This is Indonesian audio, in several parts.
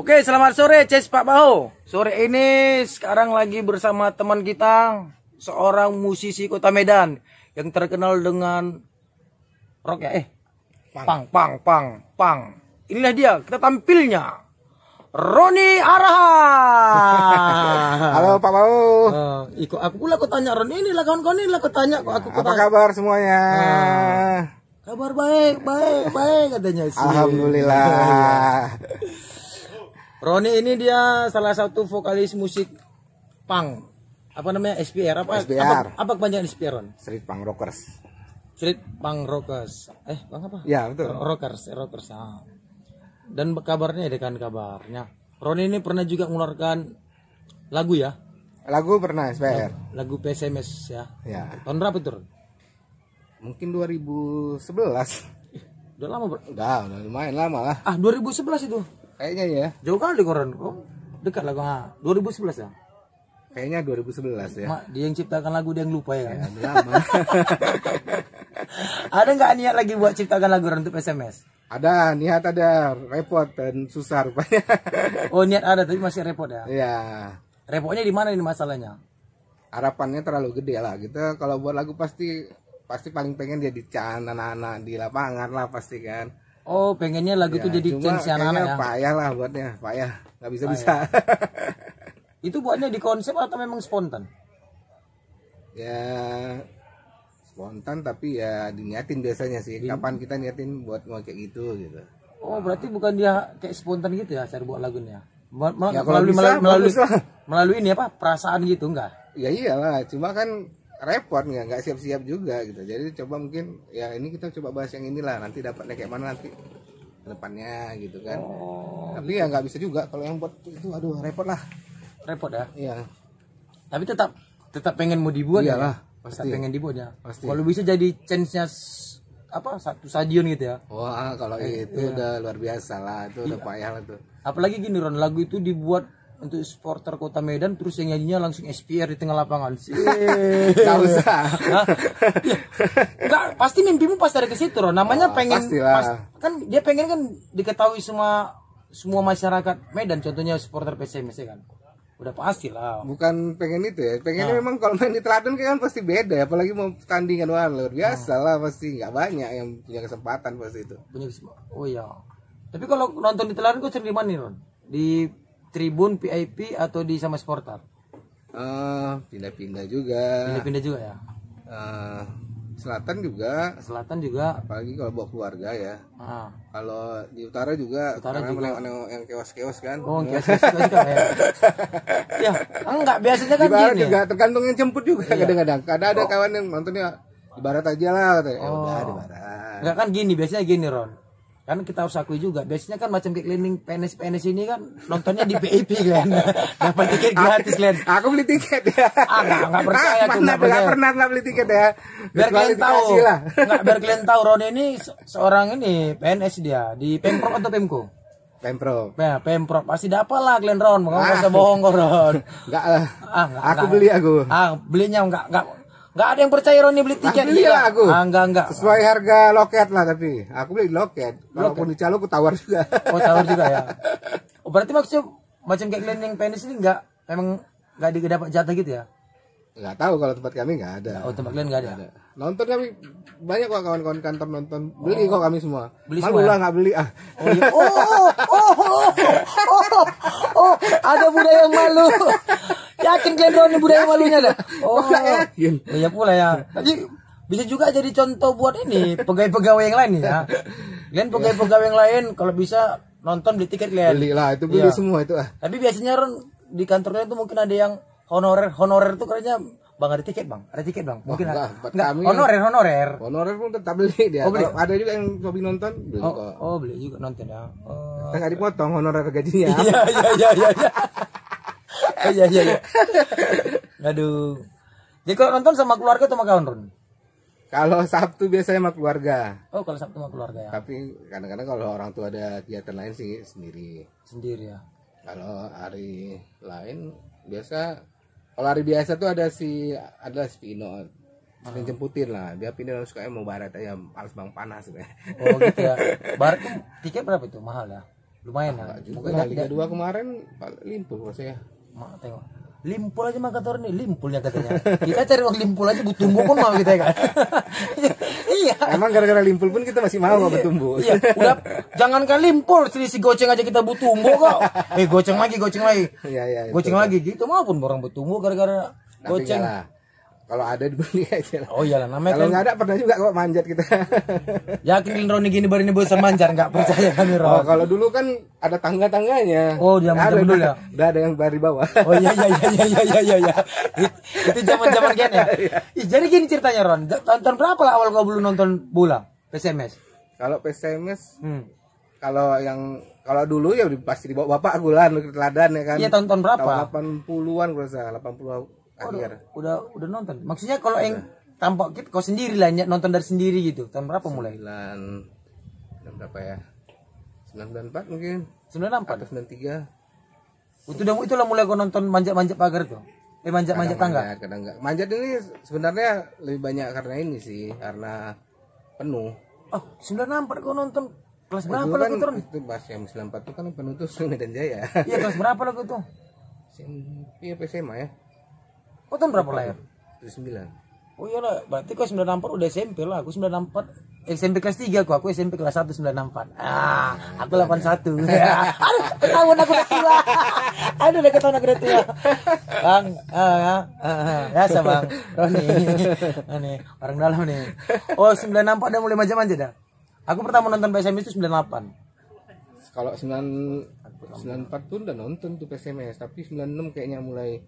Oke, selamat sore Ces Pak Baho. Sore ini sekarang lagi bersama teman kita, seorang musisi Kota Medan yang terkenal dengan rock ya, eh, pang, pang, pang, pang. Inilah dia, kita tampilnya. Roni Arahan. Halo Pak Bau. Eh, ikut aku pula aku tanya Roni ini lah kawan-kawan ini lah aku tanya kok aku Apa tanya. kabar semuanya? Kabar baik, baik, baik katanya sih. Alhamdulillah. Roni ini dia salah satu vokalis musik punk. Apa namanya? SPR apa? SPR. Apa, apa kepanjangan SPR? Ron? Street Punk Rockers. Street Punk Rockers. Eh, Bang apa? Ya betul. Rockers, eh, Rockers. Ah. Dan kabarnya dengan kabarnya. Roni ini pernah juga mengeluarkan lagu ya, Lagu pernah SPR. lagu PSMS ya. Ya. Tahun berapa itu? Ron? Mungkin 2011. Udah lama, Bro. Udah, udah lumayan lama lah. Ah, 2011 itu. Kayaknya ya. Jauh kali koran. Oh, dekat lagu. Ah, 2011 ya. Kayaknya 2011 ya. Mak, dia yang ciptakan lagu dia yang lupa ya kan. Udah lama. Ada nggak niat lagi buat ciptakan lagu untuk SMS? ada niat ada repot dan susah rupanya. Oh niat ada tapi masih repot ya. ya. Repotnya di mana ini masalahnya? Harapannya terlalu gede lah. Kita kalau buat lagu pasti pasti paling pengen jadi can anak-anak di lapangan lah pasti kan. Oh pengennya lagu itu Ya, jadi cuma chance anak-anak kayaknya ya. payah lah buatnya, payah. Nggak bisa bisa. Itu buatnya di konsep atau memang spontan? ya spontan tapi ya diniatin biasanya sih. Kapan kita niatin buat mau kayak gitu gitu. Oh berarti bukan dia kayak spontan gitu ya cara buat lagunya. Ya, melalui bisa, melalui melalui, melalui ini apa perasaan gitu enggak? Ya iyalah, cuma kan repot nggak nggak siap-siap juga gitu. Jadi coba mungkin ya ini kita coba bahas yang inilah nanti dapatnya kayak mana nanti depannya gitu kan. Oh Tapi ya nggak bisa juga kalau yang buat itu aduh repot lah. repot ya. Iya. Tapi tetap tetap pengen mau dibuat ya. Tetap pasti. pengen dibuat ya. Pasti. Kalau bisa jadi chance-nya s- apa satu stadion gitu ya. Wah kalau itu udah luar biasa lah, itu udah payah lah tuh. Apalagi gini Ron, lagu itu dibuat untuk supporter kota Medan terus yang nyanyinya langsung SPR di tengah lapangan. Sih. Gak usah. Hah? Iya. Enggak, pasti mimpimu pasti ada ke situ Ron. Namanya Oh, pengen pas- kan dia pengen kan diketahui semua semua masyarakat Medan contohnya supporter PSMS ya kan. Udah pasti lah. Bukan pengen itu ya, pengennya memang kalau main di teladan kan pasti beda ya, apalagi mau tandingan wah luar biasa lah pasti nggak banyak yang punya kesempatan pasti itu. Punya kesem- Oh iya. Tapi kalau nonton di teladan kau sering di mana nih Ron? Di tribun VIP atau di sama supporter? Eh, pindah-pindah juga. Pindah-pindah juga ya. Eh, selatan juga, Selatan juga. apalagi kalau bawa keluarga ya. Ah. Kalau di utara juga, Utara karena juga. yang, yang, keos-keos kan. Oh, kios kan ya. ya, enggak biasanya kan di barat gini. Oh. juga tergantung yang jemput juga kadang-kadang. Kadang ada kawan yang nontonnya di barat aja lah, katanya. Ya udah Oh. di barat. Enggak kan gini, biasanya gini Ron. Kan kita harus akui juga, biasanya kan macam kayak cleaning PNS-PNS ini kan nontonnya di VIP kan. Dapat tiket gratis kan. Aku beli tiket ya. Ah, nggak- nggak percaya Ah, tuh, mana nggak nggak percaya. pernah nggak beli tiket ya. Biar kalian tahu. Enggak, biar kalian tahu Ron ini se- seorang ini PNS dia di Pemprov atau Pemko? Pemprov. Nah, Pemprov pasti dapat lah kalian Ron, mau nggak usah bohong kok Ron. Enggak lah. Ah, enggak, aku enggak. beli aku. Ah, belinya enggak enggak enggak ada yang percaya Ron ini beli tiket. Gila. lah aku. Ah, enggak enggak. Sesuai harga loket lah tapi. Aku beli loket. Kalaupun di calo aku tawar juga. Oh tawar juga ya. Oh berarti maksudnya macam kayak kalian yang PNS ini enggak memang enggak dapat jatah gitu ya? Enggak tahu kalau tempat kami enggak ada. Oh tempat kalian enggak ada. Ada. Nonton kami banyak kok kawan-kawan kantor nonton. Beli kok kami semua. Beli Malu semua ya? lah nggak beli ah. Oh, iya. oh, oh, oh, oh, oh, oh, ada budaya yang malu. Yakin kalian ini budaya malunya ada? Oh, yakin. Oh, iya pula ya. Tadi bisa juga jadi contoh buat ini pegawai-pegawai yang lain ya. Kalian pegawai-pegawai yang lain kalau bisa nonton beli tiket kalian. Beli lah itu beli Iya. semua itu ah. Tapi biasanya Ron di kantor kalian tuh mungkin ada yang honorer honorer tuh kerjanya bang ada tiket bang ada tiket bang mungkin enggak, ada buat enggak kami- honorer honorer Honorer pun tetap beli dia. Oh, beli? Kalau ada juga yang hobi nonton beli oh, kok. oh beli juga nonton ya oh Kita nggak dipotong honorer gajinya. iya iya iya iya iya Oh, iya iya iya. Aduh. Jadi kalau nonton sama keluarga atau sama kawan Ron Kalau Sabtu biasanya sama keluarga. oh kalau sabtu sama keluarga ya? Tapi kadang-kadang kalau orang tua ada kegiatan lain sih sendiri. sendiri ya? Kalau hari lain biasa kalau hari biasa tuh ada si ada si Pino. Sering jemputin lah. Dia pindah sukanya mau barat aja males bang panas. Sebenarnya oh gitu ya. Barat tuh tiket berapa itu? Mahal ya? Lumayan ya? Enggak juga lah, Liga 2 kemarin limpul saya Mak tengok. Limpul aja mah kata orang ini, limpulnya katanya. Kita cari uang limpul aja butumbo pun mau kita ya kan. iya. emang gara-gara limpul pun kita masih mau nggak bertumbuh Iya, udah jangankan limpul, selisih goceng aja kita butumbo kok. Eh goceng lagi, goceng lagi. Iya, iya, Goceng lagi gitu maupun orang butumbo gara-gara goceng. Kalau ada dibeli aja lah. Oh iyalah namanya Kalau kan nggak ada pernah juga kok manjat kita. yakin Roni gini baru ini bosan manjar nggak percaya kami Oh, Ron. kalau dulu kan ada tangga-tangganya. Oh, zaman- ada, zaman dulu ya? Udah ada yang dari bawah. Oh iya iya iya iya iya iya iya. It- Itu zaman-zaman kan ya. Ih, jadi gini ceritanya Ron. Tonton berapa lah awal kau belum nonton bola? PSMS. kalau PSMS, Hmm. kalau yang kalau dulu ya pasti dibawa bapak gulan ke teladan ya kan. Iya tahun-tahun berapa? Tahun 80-an gue rasa, 80 akhir. Udah udah nonton. Maksudnya kalau yang tampak gitu kau sendiri lah nonton dari sendiri gitu. Tahun berapa mulai? 9 dan berapa ya? 94 mungkin 94. atau 93. Itu udah itulah mulai kau nonton manjat-manjat pagar tuh. Eh manjat-manjat tangga. Manjat, kadang enggak. Manjat ini sebenarnya lebih banyak karena ini sih, karena penuh. Oh, 94 kau nonton kelas berapa lah kan turun? itu pas yang 94 itu kan penuh tuh Medan Jaya. Iya kelas berapa kau tuh? Iya PSMA ya. Kau tahun berapa lahir? 79. Oh iya lah, berarti kau 94 udah SMP lah. Aku 94 SMP kelas 3 aku, aku SMP kelas 1 94. Ah, aku 81. Aduh, ketahuan aku udah tua. Aduh, udah ketahuan aku udah tua. Bang, ah, ah, ah, biasa bang. Roni, ini orang dalam nih. Oh, 94 udah mulai manja-manja dah. Aku pertama nonton PSM itu 98. Kalau 9 94 pun udah nonton tuh PSMS, tapi 96 kayaknya mulai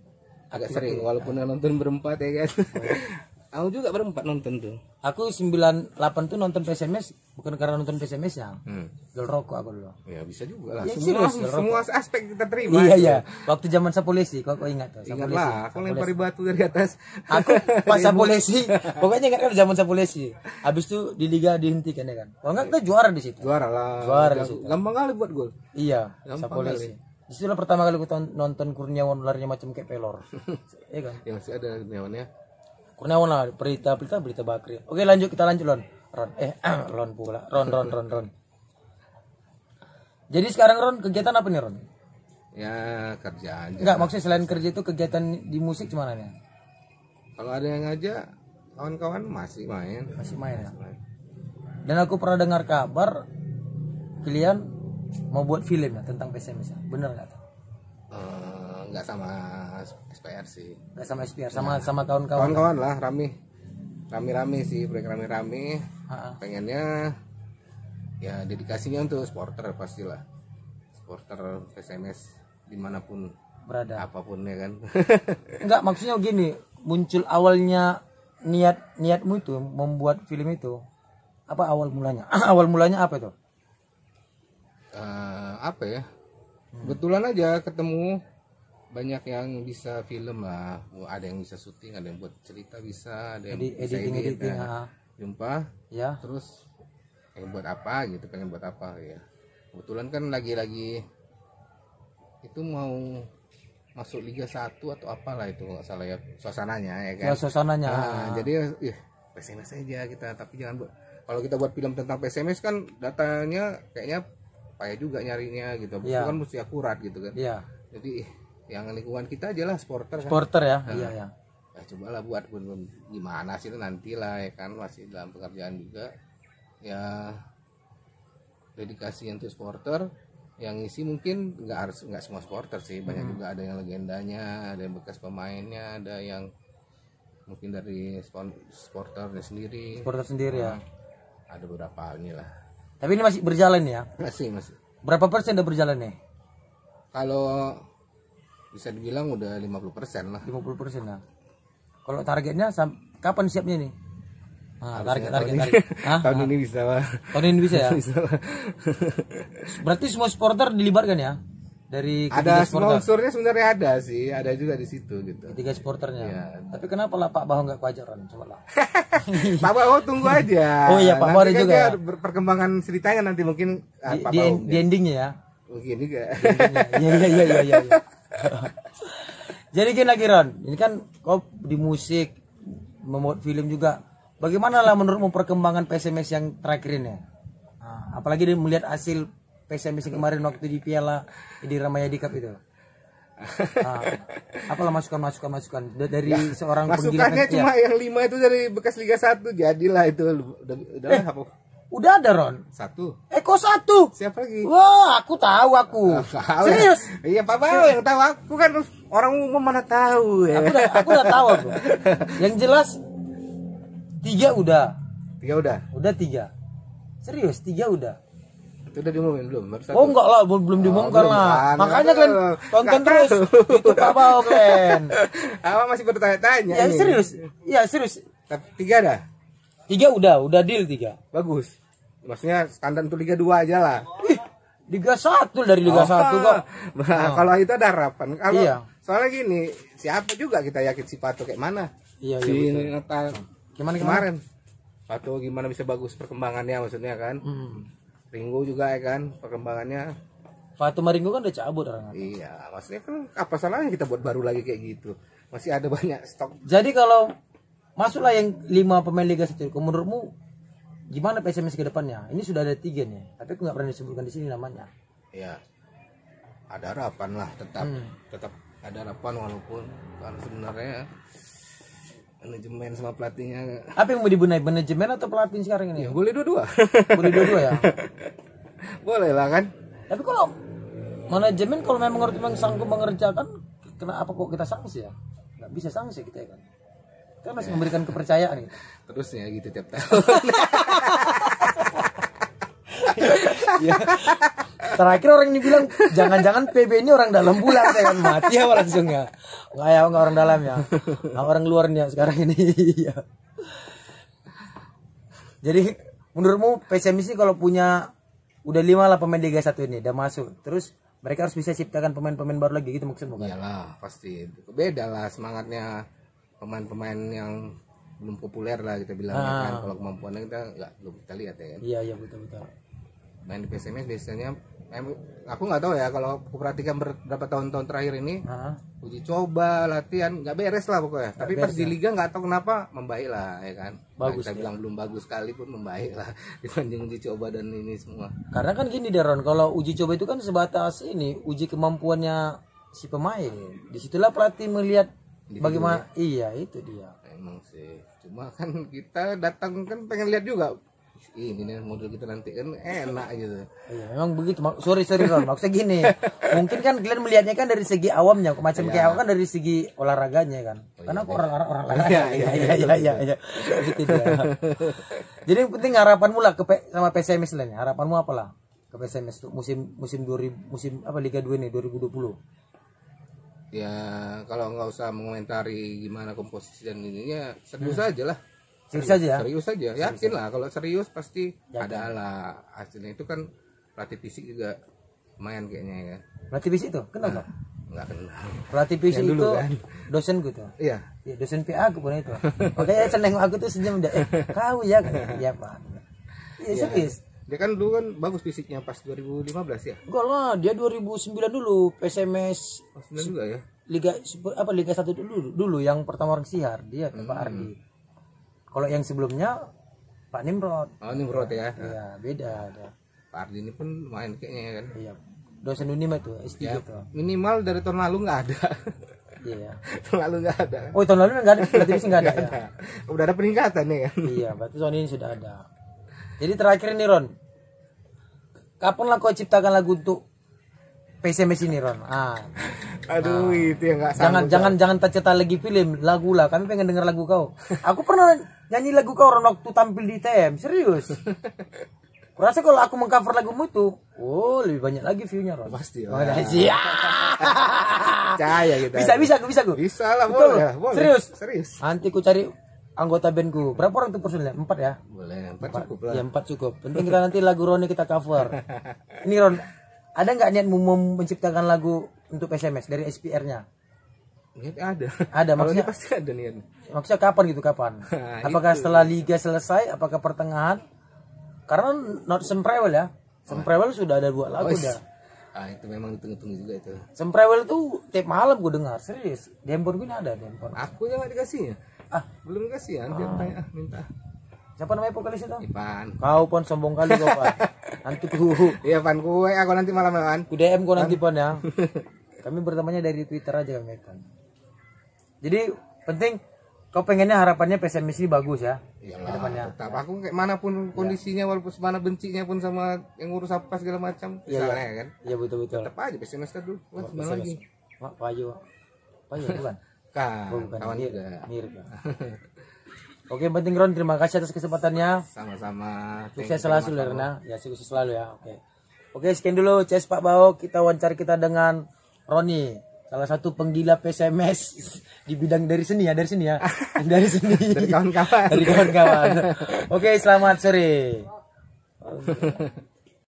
agak sering walaupun yang nonton berempat ya kan. Aku juga berempat nonton tuh. Aku 98 tuh nonton PSMS bukan karena nonton PSMS ya. Hmm. Gel rokok aku dulu. Ya bisa juga lah. Ya, semua serius, semua aspek kita terima. Iya iya. Waktu zaman sapolesi, kau kau ingat tuh? Ingat lah, aku lempari batu dari atas. Aku pas sapolesi, pokoknya ingat kan zaman sapolesi. Habis itu di liga dihentikan ya kan. Kalau enggak kita juara di situ. Juara lah. Juara di situ. Gampang kali buat gol. Iya, Gampang sapolesi. Di situlah pertama kali ton- nonton Kurniawan larinya macam kayak pelor. Iya kan? Ya masih ada neonnya. Kurniawan lah berita berita berita bakri. Oke lanjut kita lanjut Lon. Ron eh Lon pula. Ron Ron Ron Ron. Jadi sekarang Ron kegiatan apa nih Ron? Ya kerja aja. Enggak maksudnya selain kerja itu kegiatan di musik gimana nih? Kalau ada yang ngajak kawan-kawan masih main. Masih main ya? Dan aku pernah dengar kabar kalian mau buat film ya tentang PSMS ya? Bener nggak? tuh? Eh, nggak sama SPR sih. Nggak sama SPR, sama sama kawan-kawan. Kawan-kawan lah rame. Rame-rame sih, proyek rame-rame. Pengennya ya dedikasinya untuk supporter pastilah. Supporter PSMS di mana pun Berada. apa pun ya kan. Enggak maksudnya gini, muncul awalnya niat niatmu itu membuat film itu apa awal mulanya? awal mulanya apa itu? Eh, apa ya? Kebetulan aja ketemu banyak yang bisa film lah. Ada yang bisa syuting, ada yang buat cerita bisa, ada yang Edi- bisa editing edit. editing Nah, ah. jumpa ya. terus pengen buat apa gitu pengen buat apa ya kebetulan kan lagi-lagi itu mau masuk Liga 1 atau apalah itu nggak salah ya suasananya ya kan Ya suasananya. Nah, jadi ya PSMS aja kita tapi jangan buat kalau kita buat film tentang PSMS kan datanya kayaknya payah juga nyarinya gitu Iya. itu kan mesti akurat gitu kan Iya. jadi yang lingkungan kita aja lah supporter kan Porter ya. Iya ya. ya cobalah buat bun bun gimana sih nanti lah ya kan masih dalam pekerjaan juga ya dedikasi untuk supporter yang isi mungkin nggak harus nggak semua supporter sih banyak juga ada yang legendanya ada yang bekas pemainnya ada yang mungkin dari supporternya sendiri Porter sendiri ya. ada beberapa inilah Tapi ini masih berjalan ya. masih masih Berapa persen udah berjalan nih? kalau bisa dibilang udah 50% lah 50 persen ya. Kalau targetnya kapan siapnya nih? Ah, target target tahun target. ini- Hah? tahun ini bisa lah Tahun ini bisa ya? bisa lah Berarti semua supporter dilibatkan ya? Dari ada sponsornya sebenarnya ada sih ada juga di situ gitu Ketiga supporternya. Iya. Tapi kenapa lah Pak Bahu nggak kuajaran? Coba lah. Pak Bawo tunggu aja Oh iya, Pak ada kan juga ya? perkembangan ceritanya nanti mungkin ah, Di, Pak di, Bawo di endingnya ya. mungkin juga Iya iya iya iya iya. iya. Jadi gini lagi Ron, ini kan kau di musik membuat film juga. Bagaimana lah menurutmu perkembangan PSMS yang terakhir ini? Nah, apalagi dia melihat hasil Yang kemarin waktu di Piala di Ramayadi Cup itu? Ah, apalah masukan masukan masukan Da- dari seorang penggilat Masukannya ya. cuma yang lima itu dari bekas Liga 1 jadilah itu udah udah Eh. apa? Udah ada Ron. Satu. Eh kok satu? Siapa lagi? Wah, aku tahu aku. Tahu Serius? ya? Iya, Pak Bao yang tahu aku kan orang umum mana tahu ya. Aku udah, aku udah tahu aku. Yang jelas tiga udah, Tiga udah. udah tiga. Serius tiga udah. Itu udah diumumin belum? Baru satu. Oh enggak lah, belum diumumkan belum lah. kan. Makanya tahu. tonton terus tahu. itu Pak Bao kalian. Awak masih bertanya-tanya. Ya ini. serius, ya serius. Tapi tiga dah. Tiga udah, udah deal tiga. Bagus. Maksudnya standar untuk Liga 2 aja lah. Ih, Liga satu dari Liga Oh, satu kok. Nah, kalau itu ada harapan. Kalau Iya. soalnya gini, siapa juga kita yakin si Pato kayak mana? Iya, iya. si. Natal Gimana gimana? kemarin. Pato gimana bisa bagus perkembangannya maksudnya kan? Hmm. Ringo juga ya kan perkembangannya. Fatu Maringo kan udah cabut orang. Iya, maksudnya kan apa salahnya kita buat baru lagi kayak gitu? Masih ada banyak stok. Jadi kalau masuklah yang lima pemain Liga satu, menurutmu gimana PSMS ke depannya? Ini sudah ada tiga nih, tapi aku nggak pernah disebutkan di sini namanya. Ya, ada harapan lah tetap Hmm. tetap ada harapan walaupun kan sebenarnya manajemen sama pelatihnya Apa yang mau dibenahi manajemen atau pelatih sekarang ini? ya boleh dua-dua Boleh dua-dua ya. boleh lah kan Tapi kalau manajemen kalau memang memang sanggup mengerjakan, kenapa kok kita sanksi ya? Nggak bisa sanksi kita ya kan? Kita masih memberikan kepercayaan gitu. terusnya gitu tiap tahun Ya. Terakhir orang ini bilang jangan-jangan PB ini orang dalam bulan saya kan mati ya langsung ya. Nggak ya nggak orang dalam ya. Nggak orang luarnya sekarang ini. Iya. Jadi menurutmu PSMS ini kalau punya udah lima lah pemain Liga 1 ini udah masuk. Terus mereka harus bisa ciptakan pemain-pemain baru lagi gitu maksudmu kan? iyalah pasti beda lah semangatnya pemain-pemain yang belum populer lah kita bilang ya kan kalau kemampuannya kita nggak belum kita lihat ya kan Iya iya betul betul. main di PSMS biasanya aku nggak tahu ya kalau aku perhatikan ber- berapa tahun-tahun terakhir ini Heeh. uji coba latihan nggak beres lah pokoknya tapi pas di liga nggak tahu kenapa membaik lah ya kan Bagus, Nah, kita bilang belum bagus sekali pun membaik lah dibanding uji coba dan ini semua Karena kan gini Daron, kalau uji coba itu kan sebatas ini uji kemampuannya si pemain. Di situlah pelatih melihat bagaimana. Iya itu dia. emang sih cuma kan kita datang kan pengen lihat juga ini nih model kita nanti kan enak gitu Iya, memang begitu. Sorry, sorry Ron. Maksudnya gini, mungkin kan kalian melihatnya kan dari segi awamnya, macam kayak aku kan dari segi olahraganya kan. Karena aku orang orang orang olahraga. Iya, iya, iya, iya, iya. Gitu dia. Jadi yang penting harapanmu lah ke sama PSMS lain. Harapanmu apa lah ke PSMS tuh musim musim 2000 musim apa Liga 2 nih 2020. ya kalau nggak usah mengomentari gimana komposisi dan ininya serius aja lah Serius aja ya? serius aja yakin lah kalau serius pasti ada lah hasilnya itu kan pelatih fisik juga lumayan kayaknya ya Pelatih fisik tuh, kenapa? nggak kenal Pelatih fisik itu kan. dosen gue tuh. iya Ya, dosen PA aku pun itu. Makanya seneng aku tuh senyum dia. Eh, kau ya kan? Iya, Pak. Iya, serius. dia kan dulu kan bagus fisiknya pas 2015 ya Enggak lah, dia 2009 dulu PSMS oh, juga ya Liga apa Liga 1 dulu dulu yang pertama orang Sihar dia Pak Ardi. Kalau yang sebelumnya Pak Nimrod. oh berat ya Iya, beda ada. Pak Ardi ini pun lumayan kayaknya ya kan Iya. Dosen Unima itu S3 ya, tuh. minimal dari tahun lalu nggak ada Iya. tahun lalu nggak ada Oh, tahun lalu enggak ada, berarti bisa enggak ada ya. Nah, udah ada peningkatan ya kan Iya, berarti tahun ini sudah ada. Jadi terakhir nih Ron. Kapan lah kau ciptakan lagu untuk PSMS ini Ron? Ah, aduh itu yang nggak jangan jangan jangan tak cetak lagi film lagu lah. Kami pengen denger lagu kau. Aku pernah nyanyi lagu kau Ron waktu tampil di TM. Serius. Kurasa kalau aku mengcover lagumu itu, oh lebih banyak lagi view-nya Ron. pasti Oh, dah, siap. percaya kita bisa bisa aku bisa aku. bisa lah Betul. boleh boleh Serius? serius Nanti ku cari anggota bandku. Berapa orang tuh personilnya? Empat ya? boleh empat cukup lah Ya empat cukup. Penting kita nanti lagu Roni kita cover. Ini Ron, ada nggak niatmu mau menciptakan lagu untuk SMS dari SPR-nya? Niat ada Ada, maksudnya- pasti ada niat Maksudnya kapan gitu kapan? Nah, Apakah setelah liga selesai? Apakah pertengahan? Karena not Semprewel ya. Semprewel sudah ada dua lagu dah. ah itu memang ditunggu-tunggu juga itu Semprewel tuh tiap malam gue dengar serius. Handphone gue ada handphone. aku yang nggak dikasihnya Ah, belum dikasih ya nanti tanya ah, minta siapa namanya vokalis itu? Ipan Kau pun sombong kali kau Pak. Nanti ku Iya pan kue aku nanti malam pan. ku DM kau nanti pon ya. Kami bertemannya dari Twitter aja kami kan. Jadi penting kau pengennya harapannya PSMS ini bagus ya. Iyalah, Ke depannya. tetap aku kayak mana pun kondisinya walaupun semana bencinya pun sama yang ngurus apa segala macam misalnya ya kan Iya betul betul. tetap aja semester dulu wah gimana lagi Pak Ayu. Pak Ayu bukan? kan Oh, bukan. kawan juga ya. Oke, penting Ron, terima kasih atas kesempatannya. sama-sama Sukses selalu Mas Lerna. Ya, sukses selalu ya. Oke. Oke, sekian dulu Ces Pak Bao. Kita wawancara kita dengan Roni, salah satu penggila PSMS di bidang dari seni ya, dari seni ya. Dari seni. dari kawan-kawan dari kawan-kawan. Oke, selamat sore.